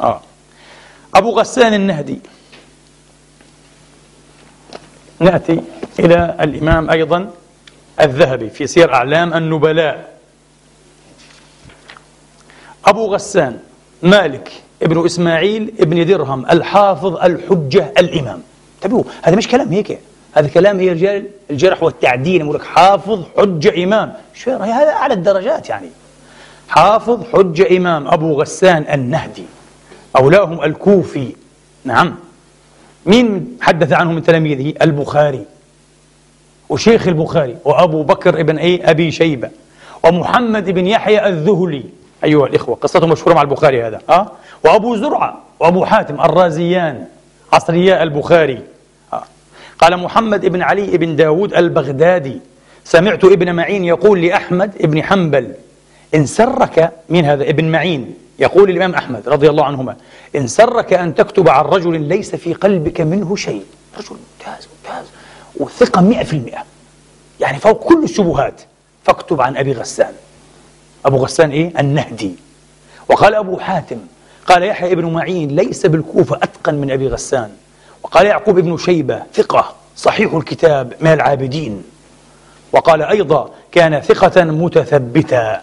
آه. أبو غسان النهدي. نأتي إلى الإمام أيضا الذهبي في سير أعلام النبلاء. أبو غسان مالك ابن إسماعيل ابن درهم الحافظ الحجة الإمام. انتبهوا هذا مش كلام هيك. هذا كلام هي رجال الجرح والتعديل. يقول لك حافظ حجة إمام. شو هذا أعلى الدرجات يعني. حافظ حجة إمام أبو غسان النهدي. أولاهم الكوفي. نعم. مين حدث عنه من تلاميذه؟ البخاري. وشيخ البخاري. وأبو بكر ابن أي أبي شيبة. ومحمد بن يحيى الذهلي. أيها الإخوة قصته مشهورة مع البخاري هذا. أه؟ وأبو زرعة وأبو حاتم الرازيان عصرياء البخاري. أه؟ قال محمد بن علي بن داود البغدادي سمعت ابن معين يقول لأحمد بن حنبل إن سرك من هذا ابن معين يقول الإمام أحمد رضي الله عنهما إن سرك أن تكتب عن رجل ليس في قلبك منه شيء. رجل ممتاز ممتاز وثقة مئة في المئة. يعني فوق كل الشبهات. فاكتب عن أبي غسان. أبو غسان إيه؟ النهدي. وقال أبو حاتم قال يحيى ابن معين ليس بالكوفة أتقن من أبي غسان. وقال يعقوب ابن شيبة ثقة صحيح الكتاب من العابدين. وقال أيضا كان ثقة متثبتا.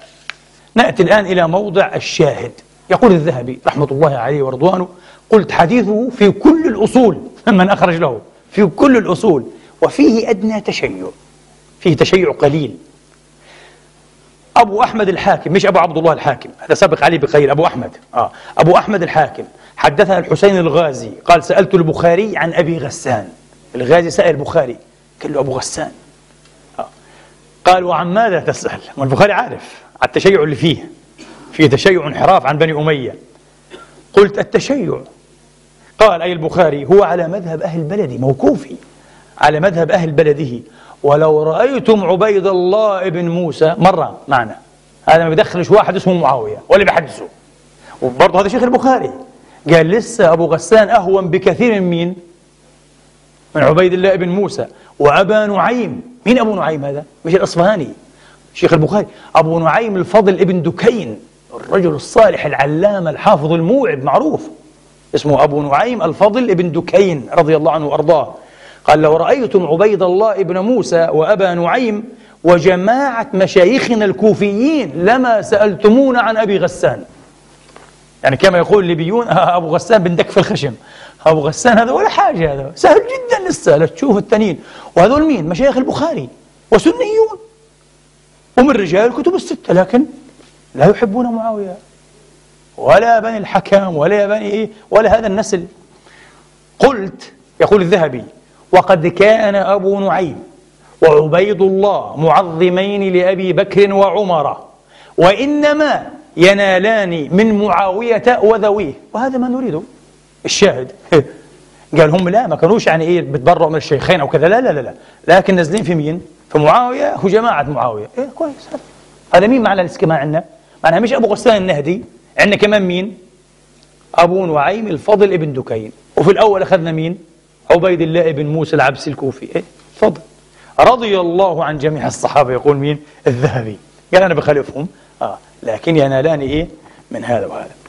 نأتي الآن إلى موضع الشاهد يقول الذهبي رحمة الله عليه ورضوانه قلت حديثه في كل الأصول من أخرج له في كل الأصول وفيه أدنى تشيع فيه تشيع قليل أبو أحمد الحاكم مش أبو عبد الله الحاكم هذا سبق عليه بخير أبو أحمد آه. أبو أحمد الحاكم حدثنا الحسين الغازي قال سألت البخاري عن أبي غسان الغازي سأل البخاري قال له أبو غسان. قال وعن ماذا تسأل؟ والبخاري عارف. على التشيع اللي فيه. فيه تشيع انحراف عن بني أمية. قلت التشيع. قال أي البخاري هو على مذهب أهل بلدي موقوفي. على مذهب أهل بلده. ولو رأيتم عبيد الله ابن موسى مرة معنا. هذا ما بيدخلش واحد اسمه معاوية ولا بيحدثه. وبرضه هذا شيخ البخاري. قال لسه أبو غسان أهون بكثير من مين؟ من عبيد الله ابن موسى وأبا نعيم. مين أبو نعيم هذا؟ مش الأصفهاني. شيخ البخاري. أبو نعيم الفضل ابن دكين الرجل الصالح العلامة الحافظ الموعد معروف. اسمه أبو نعيم الفضل ابن دكين رضي الله عنه وأرضاه. قال لو رأيتم عبيد الله ابن موسى وأبا نعيم وجماعة مشايخنا الكوفيين لما سألتمونا عن أبي غسان. يعني كما يقول الليبيون أبو غسان بندك في الخشم. أبو غسان هذا ولا حاجة هذا. سهل جدا لسه. لتشوف التانيين وهذول مين؟ مشايخ البخاري وسنيون ومن رجال الكتب الستة. لكن لا يحبون معاوية ولا بني الحكام ولا بني إيه ولا هذا النسل. قلت يقول الذهبي وقد كان أبو نعيم وعبيد الله معظمين لأبي بكر وعمر وإنما ينالان من معاوية وذويه. وهذا ما نريده. الشاهد. قال هم لا ما كانوش يعني إيه بتبرؤوا من الشيخين أو كذا. لا لا لا لا. لكن نازلين في مين؟ في معاوية. وجماعه معاوية. إيه كويس. هذا مين معنى الاستماع عندنا؟ معناها مش أبو غسان النهدي. عندنا كمان مين؟ أبو نعيم الفضل ابن دكين. وفي الأول أخذنا مين؟ عبيد الله بن موسى العبسي الكوفي. إيه؟ تفضل رضي الله عن جميع الصحابة. يقول مين؟ الذهبي. قال أنا بخالفهم. آه. لكن ينالان إيه من هذا وهذا.